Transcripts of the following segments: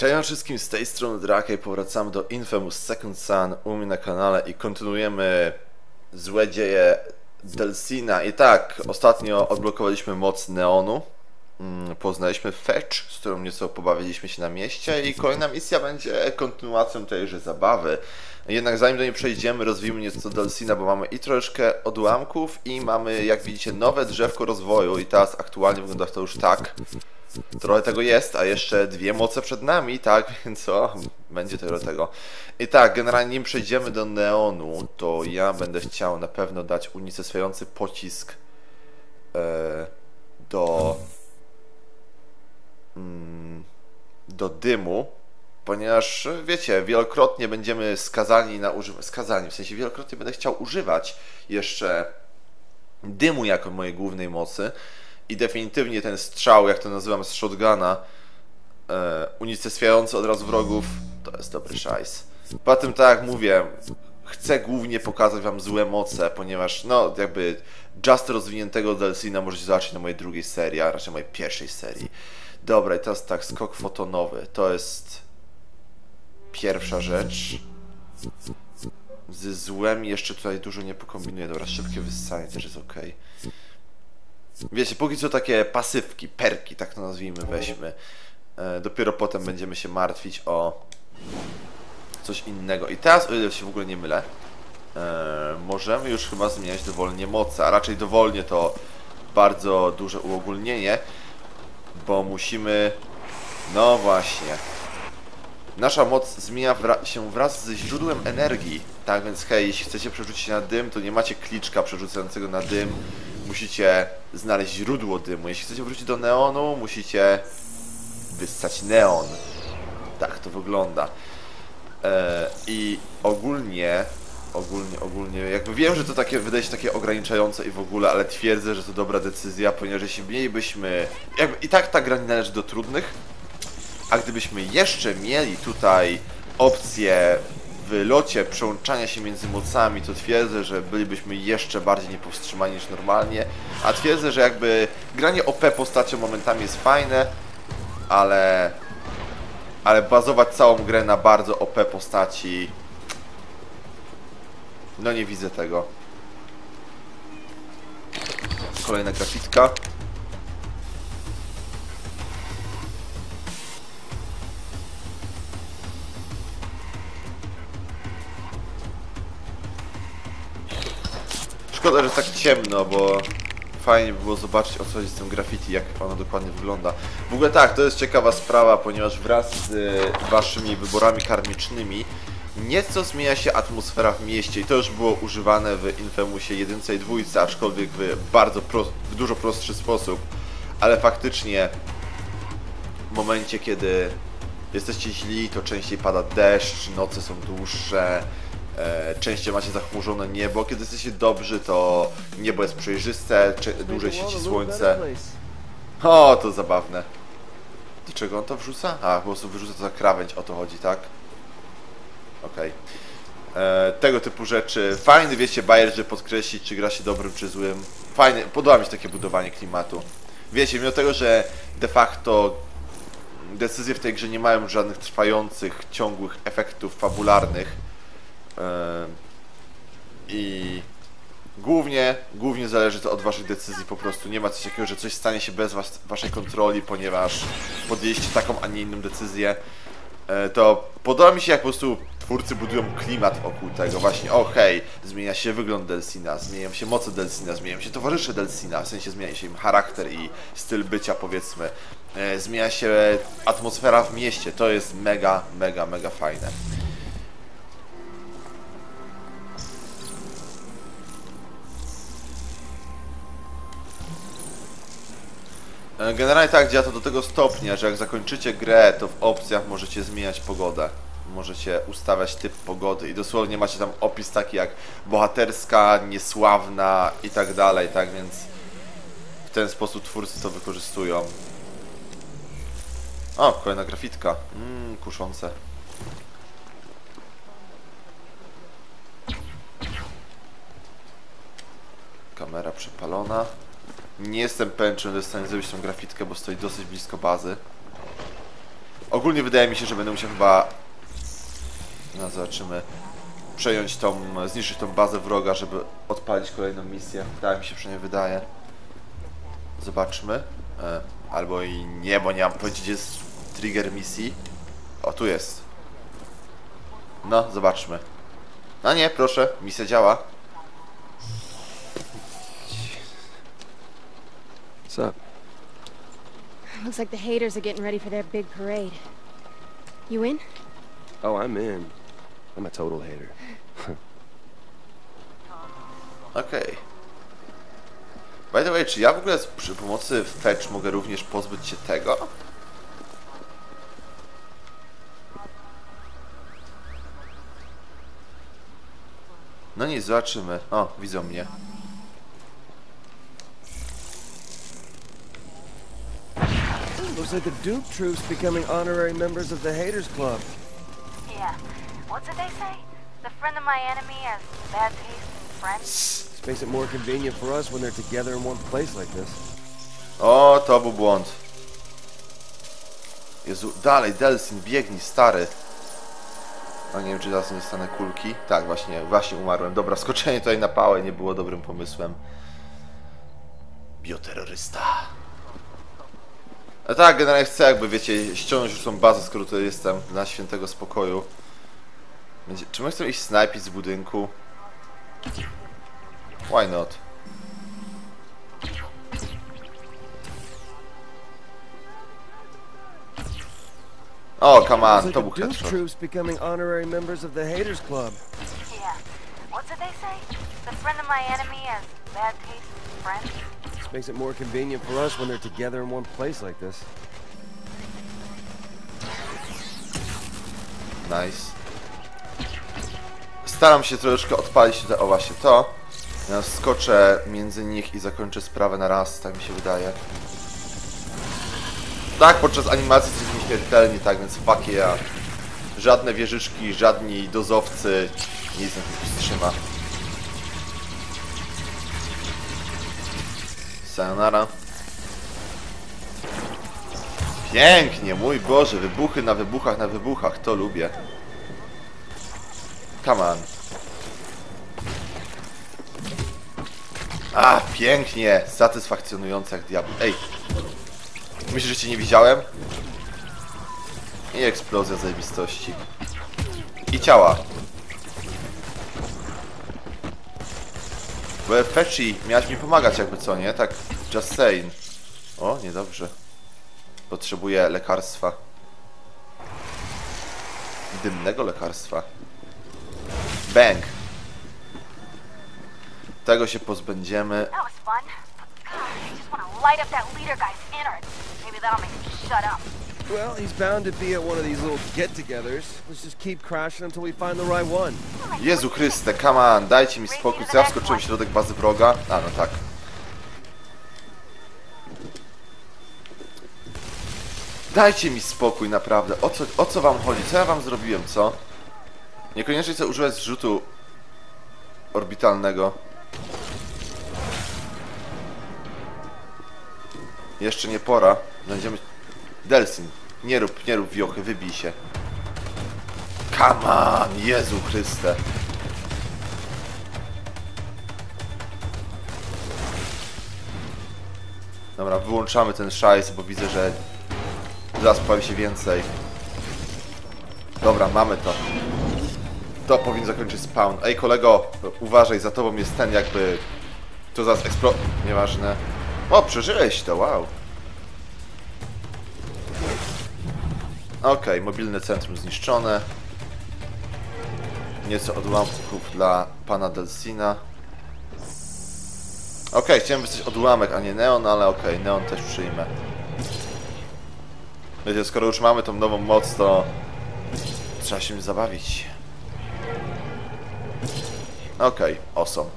Cześć wszystkim, z tej strony Drakej, powracamy do Infamous Second Sun u mnie na kanale i kontynuujemy złe dzieje Delsina. I tak, ostatnio odblokowaliśmy moc Neonu, mm, poznaliśmy Fetch, z którą nieco pobawiliśmy się na mieście i kolejna misja będzie kontynuacją tejże zabawy. Jednak zanim do niej przejdziemy, rozwijmy nieco Delsina, bo mamy i troszeczkę odłamków i mamy, jak widzicie, nowe drzewko rozwoju i teraz aktualnie wygląda to już tak. Trochę tego jest, a jeszcze dwie moce przed nami, tak, więc o, będzie trochę tego. I tak, generalnie nim przejdziemy do Neonu, to ja będę chciał na pewno dać unicestwiający pocisk e, do mm, do dymu, ponieważ wiecie, wielokrotnie będziemy skazani na używanie, skazani, w sensie wielokrotnie będę chciał używać jeszcze dymu jako mojej głównej mocy, i definitywnie ten strzał, jak to nazywam, z shotguna, e, unicestwiający od razu wrogów, to jest dobry szajs. Po tym, tak jak mówię, chcę głównie pokazać wam złe moce, ponieważ, no, jakby just rozwiniętego Delsina możecie zobaczyć na mojej drugiej serii, a raczej mojej pierwszej serii. Dobra, i teraz tak, skok fotonowy, to jest pierwsza rzecz. Ze złem jeszcze tutaj dużo nie pokombinuję, dobra, szybkie wyssanie też jest ok. Wiecie, póki co takie pasywki, perki, tak to nazwijmy, weźmy. E, dopiero potem będziemy się martwić o coś innego. I teraz, o ile się w ogóle nie mylę, e, możemy już chyba zmieniać dowolnie moce, a raczej dowolnie to bardzo duże uogólnienie, bo musimy... No właśnie. Nasza moc zmienia wra się wraz ze źródłem energii. Tak więc hej, jeśli chcecie przerzucić na dym, to nie macie kliczka przerzucającego na dym, musicie znaleźć źródło dymu. Jeśli chcecie wrócić do neonu, musicie wyssać neon. Tak to wygląda. Eee, I ogólnie, ogólnie, ogólnie, jakby wiem, że to takie wydaje się takie ograniczające i w ogóle, ale twierdzę, że to dobra decyzja, ponieważ jeśli mielibyśmy, jakby i tak ta gra nie należy do trudnych, a gdybyśmy jeszcze mieli tutaj opcję w locie przełączania się między mocami, to twierdzę, że bylibyśmy jeszcze bardziej niepowstrzymani niż normalnie. A twierdzę, że jakby granie OP postacią momentami jest fajne, ale ale bazować całą grę na bardzo OP postaci no nie widzę tego. Kolejna grafitka. Szkoda, że tak ciemno, bo fajnie by było zobaczyć o co chodzi z tym graffiti, jak ono dokładnie wygląda. W ogóle tak, to jest ciekawa sprawa, ponieważ wraz z waszymi wyborami karmicznymi nieco zmienia się atmosfera w mieście i to już było używane w Infamousie 1 i 2, aczkolwiek w bardzo w dużo prostszy sposób, ale faktycznie w momencie, kiedy jesteście źli, to częściej pada deszcz, noce są dłuższe, e, częściej macie zachmurzone niebo. Kiedy jesteście dobrzy, to niebo jest przejrzyste, dłużej świeci słońce. O, to zabawne. Do czego on to wrzuca? A, po prostu wyrzuca to za krawędź, o to chodzi, tak? Okej. Okay. E, tego typu rzeczy. Fajny, wiecie, bajer, żeby podkreślić, czy gra się dobrym, czy złym. Fajny, podoba mi się takie budowanie klimatu. Wiecie, mimo tego, że de facto decyzje w tej grze nie mają żadnych trwających, ciągłych efektów fabularnych, i głównie, głównie zależy to od waszych decyzji po prostu. Nie ma coś takiego, że coś stanie się bez was, waszej kontroli, ponieważ podjęliście taką, a nie inną decyzję. E, to podoba mi się, jak po prostu twórcy budują klimat wokół tego. Właśnie, o hej, zmienia się wygląd Delsina, zmieniają się moce Delsina, zmieniają się towarzysze Delsina, w sensie zmienia się im charakter i styl bycia, powiedzmy. E, zmienia się atmosfera w mieście, to jest mega, mega, mega fajne. Generalnie tak działa to do tego stopnia, że jak zakończycie grę, to w opcjach możecie zmieniać pogodę. Możecie ustawiać typ pogody i dosłownie macie tam opis taki jak bohaterska, niesławna i tak dalej, tak więc w ten sposób twórcy to wykorzystują. O, kolejna grafitka. Mmm, kuszące. Kamera przepalona. Nie jestem pewien, czy będę w stanie zrobić tą grafitkę, bo stoi dosyć blisko bazy. Ogólnie wydaje mi się, że będę musiał chyba... No zobaczymy. Przejąć tą, zniszczyć tą bazę wroga, żeby odpalić kolejną misję. Tak mi się przynajmniej wydaje. Zobaczmy. E, albo i nie, bo nie mam powiedzieć, gdzie jest trigger misji. O, tu jest. No, zobaczmy. No nie, proszę, misja działa. What's up? Looks like the haters are getting ready for their big parade. You in? Oh, I'm in. I'm a total hater. Okej. By the way, czy ja w ogóle przy pomocy fetch mogę również pozbyć się tego? No nic, zobaczymy. O, widzą mnie. Looks like the Duke troops becoming honorary members of the Haters Club. Yeah. What's it they say? The friend of my enemy has bad taste in friends? This makes it more convenient for us when they're together in one place like this. O, to był błąd. Jezu, dalej, Delsin, biegnij, stary. A nie wiem, czy teraz nie dostanę kulki. Tak, właśnie, właśnie umarłem. Dobra, skoczenie tutaj na pałę nie było dobrym pomysłem. Bioterrorysta. A tak, generalnie chcę jakby, wiecie, ściągnąć już tą bazę, skoro tutaj jestem, na świętego spokoju. Będzie... Czy my chcemy iść snajpić z budynku? Why not? O, come on, to był headshot. troops becoming honorary members of the Haters Club. Yeah. What's it they say? The friend of my enemy has bad taste in friends? Makes it more convenient for us when they're together in one place like this. Nice. Staram się troszeczkę odpalić te, o właśnie to. Ja skoczę między nich i zakończę sprawę na raz, tak mi się wydaje. Tak, podczas animacji jesteśmy nieśmiertelni, tak więc fuck yeah. Żadne wieżyczki, żadni dozowcy, nic nas nie powstrzyma. Sayonara. Pięknie, mój Boże, wybuchy na wybuchach na wybuchach, to lubię. Come on. A, pięknie, satysfakcjonujące jak diabł. Ej, myślisz, że cię nie widziałem? I eksplozja zajebistości. I ciała. Fetchy, miałaś mi pomagać jakby co, nie? Tak, just saying. O, niedobrze. Potrzebuję lekarstwa. Dymnego lekarstwa. Bang. Tego się pozbędziemy. That was fun. God, I just. Well, he's bound to be at one of these little get-togethers. Let's just keep crashing until we find the right one. Jezu Chryste, come on, dajcie mi spokój. Co ja wskoczyłem w środek bazy wroga? A, no tak. Dajcie mi spokój, naprawdę. O co, o co wam chodzi? Co ja wam zrobiłem, co? Niekoniecznie chcę używać zrzutu orbitalnego. Jeszcze nie pora. Będziemy... Delsin, nie rób, nie rób wiochy, wybij się. Come on, Jezu Chryste. Dobra, wyłączamy ten szajs, bo widzę, że zaraz pojawi się więcej. Dobra, mamy to. To powinien zakończyć spawn. Ej, kolego, uważaj, za tobą jest ten jakby... To zaraz eksplo... Nieważne. O, przeżyłeś to, wow. Okej, mobilne centrum zniszczone. Nieco odłamków dla pana Delsina. Okej, chciałem wysłać odłamek, a nie neon, ale okej, neon też przyjmę. Wiecie, skoro już mamy tą nową moc, to trzeba się zabawić. Okej, awesome.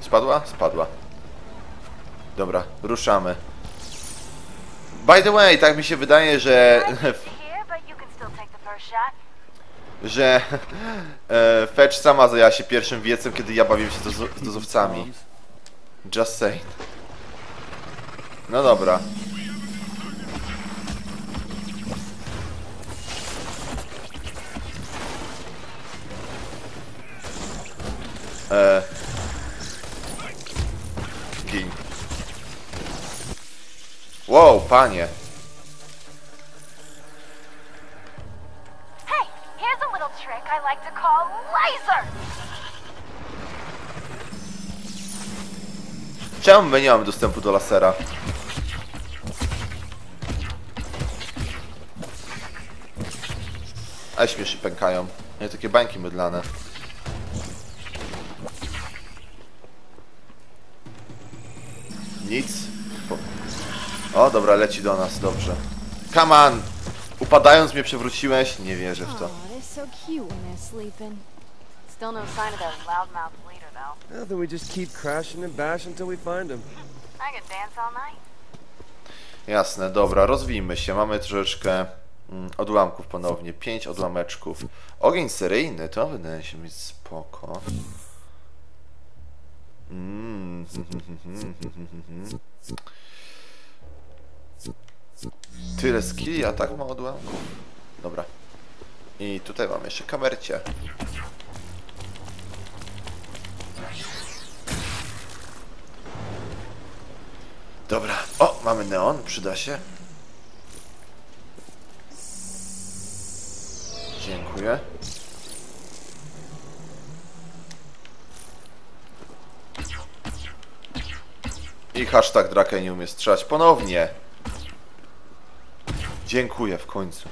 Spadła? Spadła. Dobra, ruszamy. By the way, tak mi się wydaje, że że e, Fetch sama zajęła się pierwszym wiecem, kiedy ja bawiłem się z dozo- z dozowcami. Just saying. No dobra. Eee. Laser. Czemu my nie mamy dostępu do lasera? A śmiesznie pękają. Nie takie bańki mydlane. O, dobra, leci do nas, dobrze. Come on! Upadając mnie przewróciłeś? Nie wierzę w to. Still no sign of that loudmouth leader, though. Now then we just keep crashing and bash until we find him. I could dance all night. Jasne, dobra, rozwijmy się. Mamy troszeczkę mm, odłamków ponownie. Pięć odłameczków. Ogień seryjny, to wydaje się mieć spoko. Mm. Tyle skilli, a tak ma odłamków. Dobra. I tutaj mamy jeszcze kamercie. Dobra. O, mamy neon, przyda się. Dziękuję. I hashtag Drake nie umie strzelać ponownie. Dziękuję w końcu.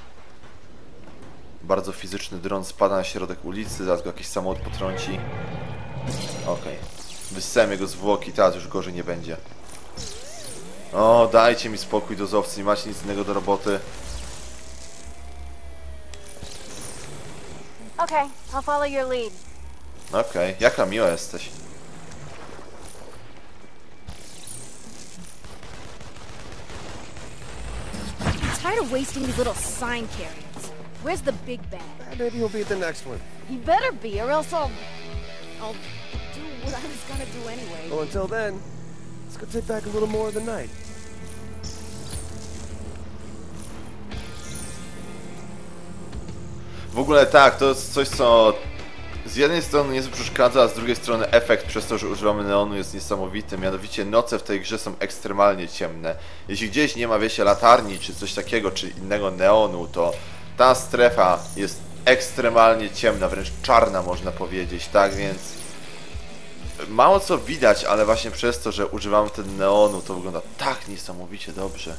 Bardzo fizyczny dron spada na środek ulicy, zaraz go jakiś samochód potrąci. Okej. Wyssałem jego zwłoki, teraz już gorzej nie będzie. O, dajcie mi spokój dozowcy, nie macie nic innego do roboty. Okay, I'll follow your lead. Okej, jaka miła jesteś. Wasting these little sign carriers. Where's the big bad? Eh, maybe he'll be at the next one. He better be, or else I'll... I'll do what I was gonna do anyway. Well, until then, let's go take back a little more of the night. W ogóle tak, to jest coś, co z jednej strony nie przeszkadza, a z drugiej strony efekt przez to, że używamy neonu jest niesamowity. Mianowicie noce w tej grze są ekstremalnie ciemne. Jeśli gdzieś nie ma, wiecie, latarni czy coś takiego, czy innego neonu, to ta strefa jest ekstremalnie ciemna, wręcz czarna można powiedzieć, tak więc mało co widać, ale właśnie przez to, że używamy ten neonu, to wygląda tak niesamowicie dobrze.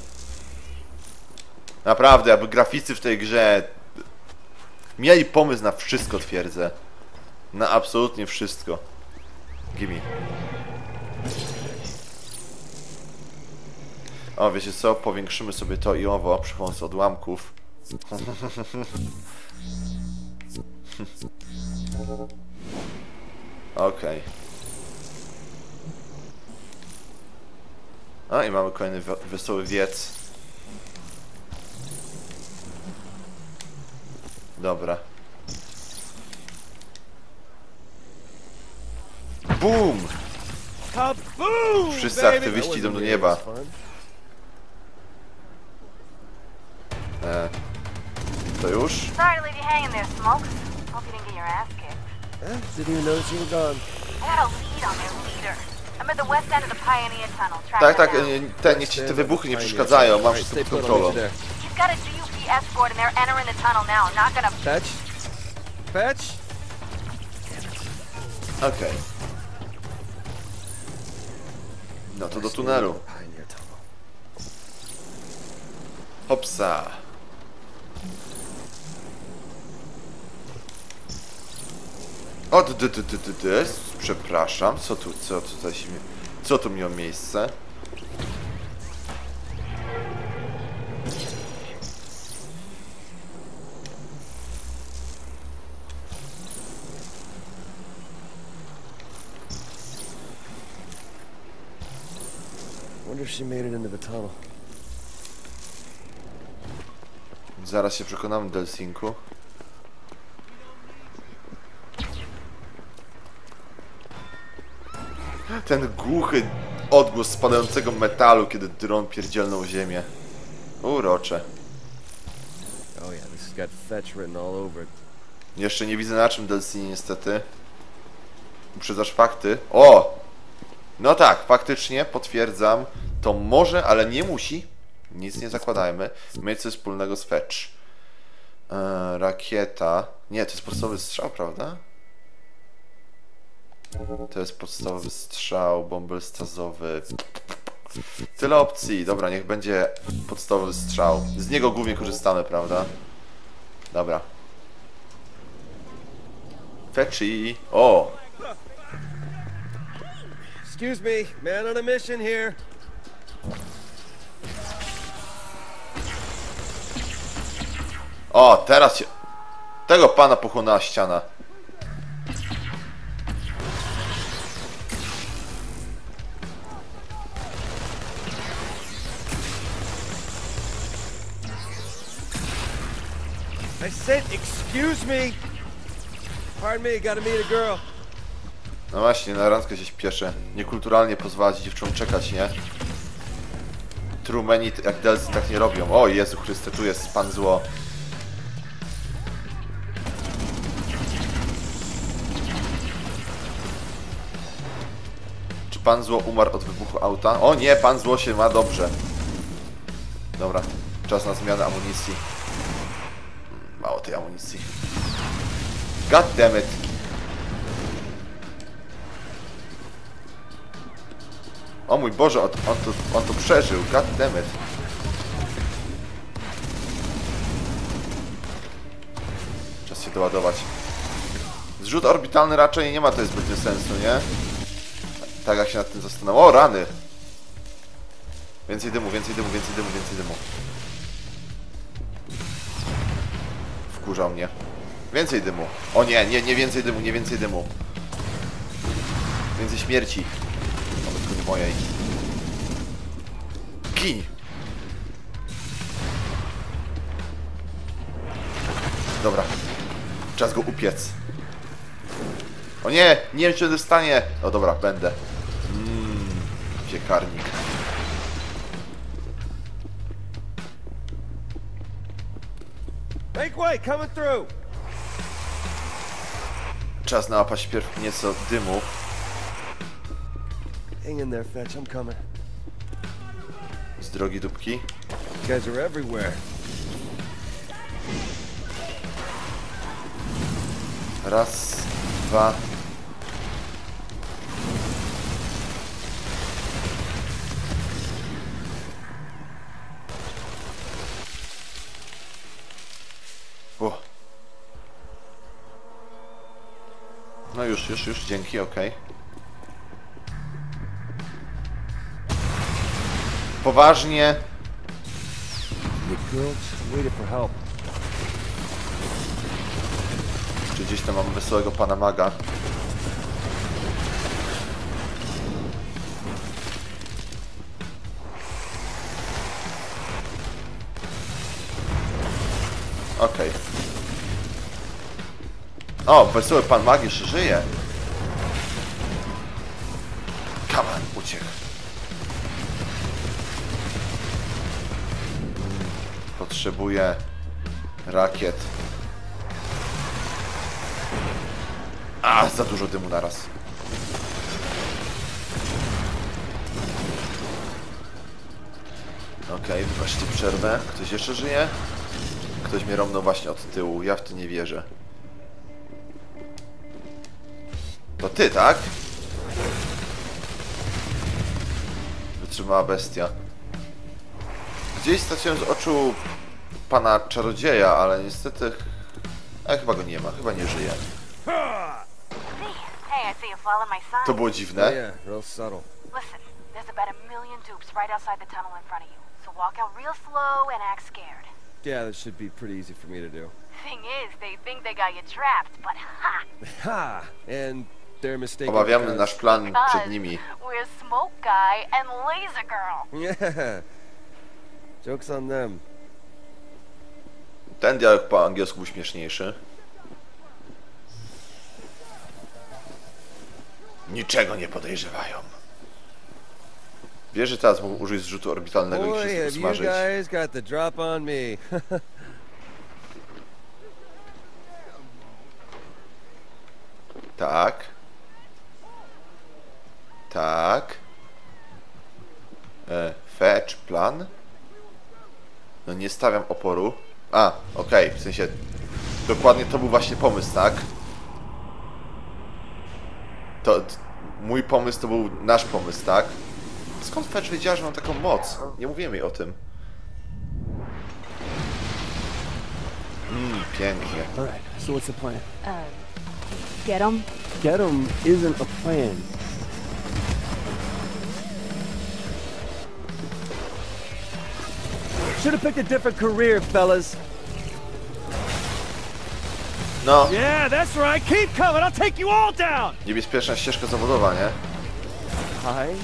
Naprawdę, aby graficy w tej grze mieli pomysł na wszystko, twierdzę. Na absolutnie wszystko. Gimme. O, wiecie co? Powiększymy sobie to i owo przy pomocy odłamków. Okej. A i mamy kolejny wesoły wiec. Dobra. Boom! Kaboom! Wszyscy baby! aktywiści idą do nieba. E, to już? Sorry to leave you hanging there, Smokes. Hope you didn't get your ass kicked. Eh, didn't even notice you were gone. I got a lead on their leader. I'm at the west end of the Pioneer Tunnel. Track Tak, tak, e, te, niech ci te wybuchy nie przeszkadzają, mam wszystko pod kontrolą. He's got a GUP escort and they're entering the tunnel now. I'm not gonna... Fetch? Fetch? Okej. No to do tunelu. Hopsa. O, d, d, d, d, d. Przepraszam, co tu, co tutaj się... Co tu miało miejsce? If she made it into the tunnel. Zaraz się przekonamy, Delsinku. Ten głuchy odgłos spadającego metalu, kiedy dron pierdzielnął ziemię. Urocze. Oh yeah, this has got fetch written all over it. Jeszcze nie widzę na czym DLC niestety. Uprzedzasz fakty. O! No tak, faktycznie, potwierdzam. To może, ale nie musi. Nic nie zakładajmy. Mieć coś wspólnego z Fetch. Eee, rakieta. Nie, to jest podstawowy strzał, prawda? To jest podstawowy strzał, bąbel stazowy. Tyle opcji. Dobra, niech będzie podstawowy strzał. Z niego głównie korzystamy, prawda? Dobra. Fetchy. O! Excuse me, man on a mission here. O, teraz się... Tego pana pochłonęła ściana. I said, excuse me. Pardon me, gotta meet a girl. No właśnie, na randkę się śpieszę. Niekulturalnie pozwalać dziewczynom czekać, nie? True many t- jak Delcy tak nie robią. O Jezu Chryste, tu jest pan zło. Pan zło umarł od wybuchu auta? O nie, pan zło się ma dobrze. Dobra, czas na zmianę amunicji. Mm, Mało tej amunicji. God damn it. O mój Boże, on, on, to, on to przeżył. God damn it. Czas się doładować. Zrzut orbitalny raczej nie ma tutaj zbytnio sensu, nie? Tak jak się nad tym zastanawiam. O, rany! Więcej dymu, więcej dymu, więcej dymu, więcej dymu. Wkurzał mnie. Więcej dymu. O nie, nie, nie więcej dymu, nie więcej dymu. Więcej śmierci. Nawet tylko nie mojej. Gin! Dobra. Czas go upiec. O nie! Nie wiem, czy będę w stanie. O dobra, będę. Piekarnik. Make way, coming through. Czas nałapać pierw nieco dymu. Hang in there, Fetch. I'm coming. z drogi dupki. You guys are everywhere. Raz, dwa. No już, już, już, dzięki, okej. Poważnie, czy gdzieś tam mamy wesołego pana maga. O, wesoły pan mag jeszcze żyje. On, uciekł. Potrzebuję rakiet. A, za dużo dymu naraz. Okej, wybaczcie przerwę. Ktoś jeszcze żyje? Ktoś mnie romnął właśnie od tyłu. Ja w to nie wierzę. To ty, tak? Wytrzymała bestia. Gdzieś straciłem z oczu pana czarodzieja, ale niestety... A chyba go nie ma, chyba nie żyje. To było dziwne. yeah, real subtle. Listen, there's about a million dupes right outside the tunnel in front of you. So walk out real slow and act scared. Yeah, this should be pretty easy for me to do. Thing is, they think they got you trapped, but ha! Ha! And. Obawiamy because- nasz plan przed nimi. we're Smoke Guy and Laser Girl. Yeah. Joke's on them. Ten dialog po angielsku był śmieszniejszy. Niczego nie podejrzewają. Wiesz, że teraz mógł użyć zrzutu orbitalnego i Boy, you smażyć. guys got the drop on me. Tak. Tak. E, fetch, plan. No nie stawiam oporu. A, okej, w sensie dokładnie to był właśnie pomysł, tak? To mój pomysł to był nasz pomysł, tak? Skąd Fetch wiedziała, że mam taką moc? Nie mówiłem jej o tym. Mmm, pięknie. All right, so what's the plan? Get him? Get 'em isn't a plan. Should have picked a different career, fellas. No, Yeah, that's right. Keep coming. I'll take you all down. niebezpieczna ścieżka zawodowa, nie? I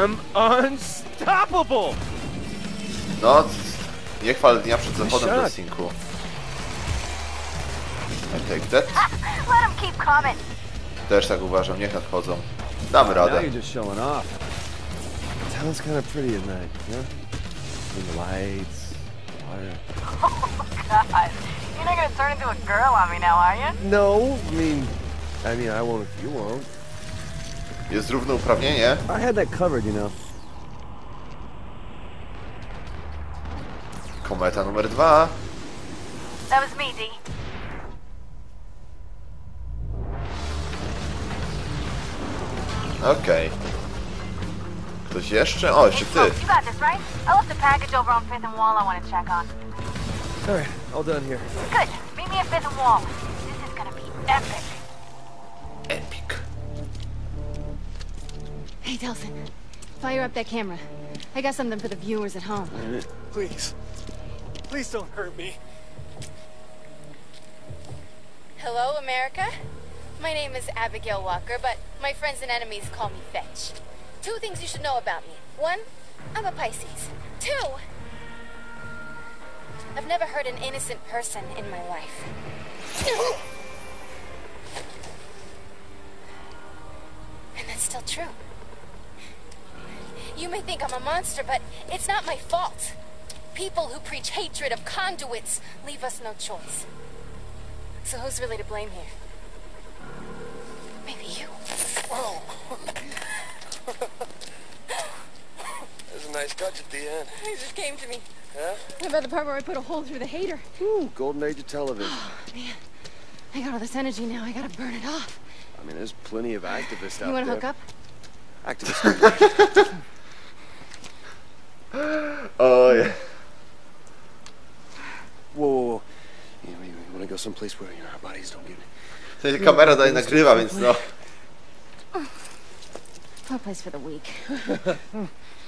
am unstoppable. No, nie chwal dnia przed zachodem do synku. I take that. Let him keep coming. Też tak uważam, niech nadchodzą. Damy Now radę. you're just showing off. Town's kind of pretty at night, yeah? And the lights, water. Oh, God, you're not gonna turn into a girl on me now, are you? No, I mean, I mean, I won't if you won't. Jest równouprawnienie. I had that covered, you know. Kometa numer dwa. That was me, D. Okej. Ktoś jeszcze? O, jeszcze ty. You got this, right? I left a package over on Fifth and Wall I want to check on. All right, all done here. Good. Meet me at Fifth and Wall. This is gonna be epic. Epic. Hey, Delson. Fire up that camera. I got something for the viewers at home. Please, please don't hurt me. Hello, America. My name is Abigail Walker, but my friends and enemies call me Fetch. Two things you should know about me. One, I'm a Pisces. Two, I've never hurt an innocent person in my life. and that's still true. You may think I'm a monster, but it's not my fault. People who preach hatred of conduits leave us no choice. So who's really to blame here? Nice touch at the end. It just came to me. Yeah? What about the part where I put a hole through the hater? Ooh, golden age of television. Oh, man, I got all this energy now. I gotta burn it off. I mean, there's plenty of activists out there. You wanna hook up? Activists. Oj. Oh, whoa, whoa, whoa. You, you, you want to go someplace where you know, our bodies don't get W sensie kamera dalej nagrywa, więc no. No place for the week.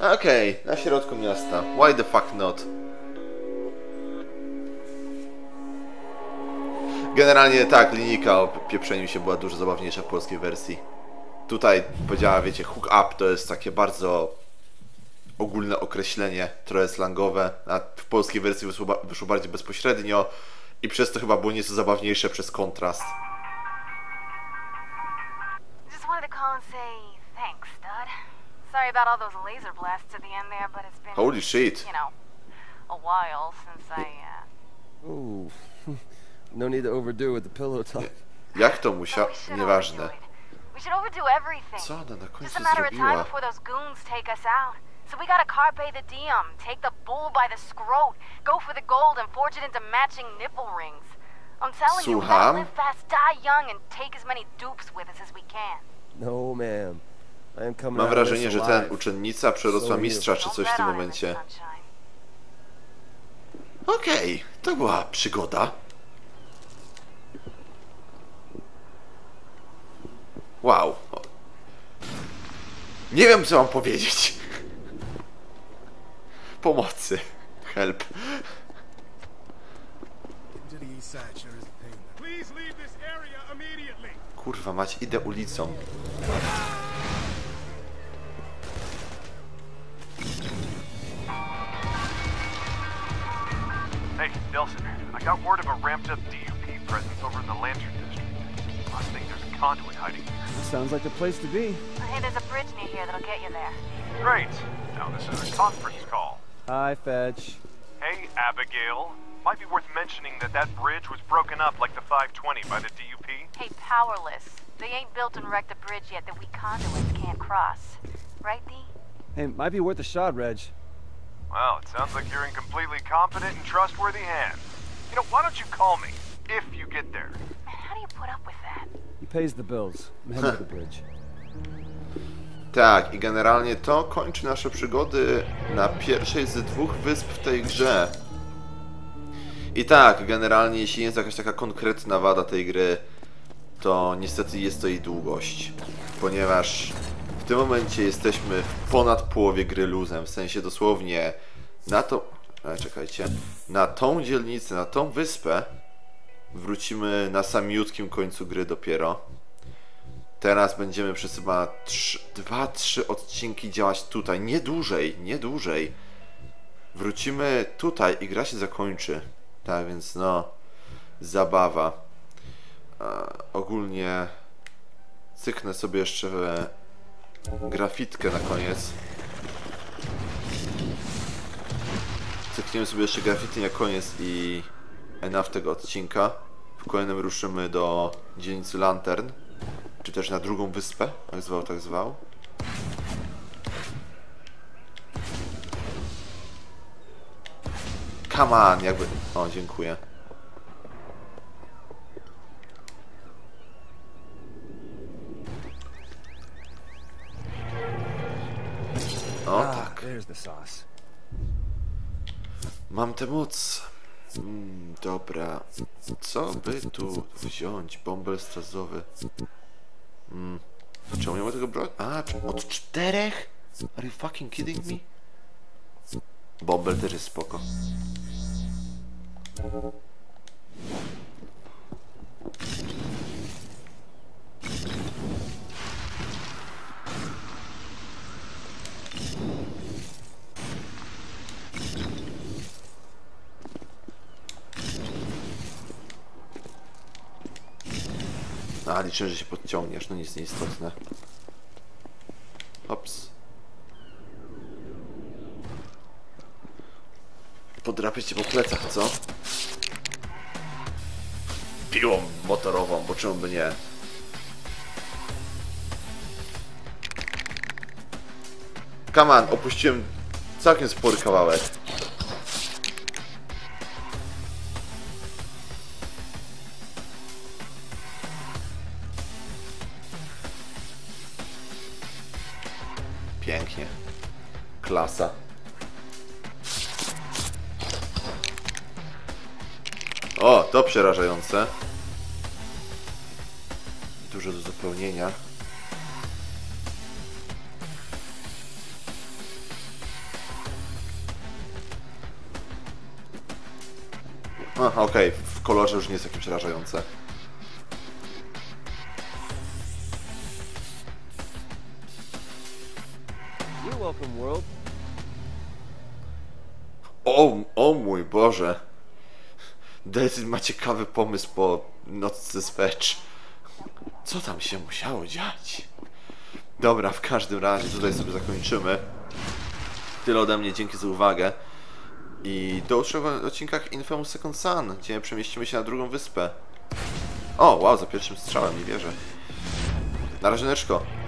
Okej, na środku miasta. Why the fuck not? Generalnie tak, linijka o pieprzeniu się była dużo zabawniejsza w polskiej wersji. Tutaj powiedziała, wiecie, hook up to jest takie bardzo ogólne określenie, trochę slangowe, a w polskiej wersji wyszło, wyszło bardziej bezpośrednio i przez to chyba było nieco zabawniejsze przez kontrast. Just. Sorry about all those laser blasts at the end there, but it's been, Holy shit. you know, a while since I, uh... Ooh. no need to overdo with the pillow talk. Jak to but musiał... we should Nieważne. overdo it. We should overdo everything. Co ona na Just a matter of time before those goons take us out. So we gotta carpe the diem, take the bull by the scrote, go for the gold and forge it into matching nipple rings. I'm telling you, we Słucham? gotta live fast, die young, and take as many dupes with us as we can. No, ma'am. Mam wrażenie, że ten uczennica przerosła mistrza czy coś w tym momencie. Okej, to była przygoda. Wow. Nie wiem, co mam powiedzieć. Pomocy. Help. Kurwa mać, idę ulicą. Hey, Nelson, I got word of a ramped up DUP presence over in the Lantern District. must think there's a conduit hiding here. Sounds like the place to be. Hey, there's a bridge near here that'll get you there. Great. Now this is a conference call. Hi, Fetch. Hey, Abigail. Might be worth mentioning that that bridge was broken up like the 520 by the DUP. Hey, Powerless. They ain't built and wrecked a bridge yet that we conduits can't cross. Right, D? Hey, might be worth a shot, Reg. Well, it sounds like you're in completely competent and trustworthy hands. You know, why don't you call me if you get there? Man, how do you put up with that? He pays the bills. I'm heading to the bridge. Tak, i generalnie to kończy nasze przygody na pierwszej z dwóch wysp w tej grze. I tak, generalnie jeśli jest jakaś taka konkretna wada tej gry, to niestety jest to jej długość. Ponieważ tym momencie jesteśmy w ponad połowie gry luzem, w sensie dosłownie na to... E, czekajcie. Na tą dzielnicę, na tą wyspę wrócimy na samiutkim końcu gry dopiero. Teraz będziemy przez chyba 2-3 odcinki działać tutaj. Nie dłużej, nie dłużej. Wrócimy tutaj i gra się zakończy. Tak więc no, zabawa. E, ogólnie cyknę sobie jeszcze grafitkę na koniec. Cykniemy sobie jeszcze grafity na koniec i enough tego odcinka. W kolejnym ruszymy do dzielnicy Lantern czy też na drugą wyspę, jak zwał, tak zwał. Come on, jakby... O, dziękuję. The sauce. Mam tę moc. Mm, dobra. Co by tu wziąć? Bąbel strazowy. Mm. Czemu nie ma tego broni? A, od czterech? Are you fucking kidding me? Bąbel też jest spoko. Liczę, że się podciągniesz, no nic nieistotne. Ops. Podrapię cię po plecach, co? Piłą motorową, bo czemu by nie? On, opuściłem całkiem spory kawałek. O, to przerażające. Dużo do zapełnienia. A, okej, w kolorze już nie jest takie przerażające. O, o mój Boże. Decyt ma ciekawy pomysł po nocce z. Co tam się musiało dziać? Dobra, w każdym razie tutaj sobie zakończymy. Tyle ode mnie, dzięki za uwagę. I do w odcinkach Infamous Second Sun, gdzie przemieścimy się na drugą wyspę. O, wow, za pierwszym strzałem, nie wierzę. Na razie, Neczko.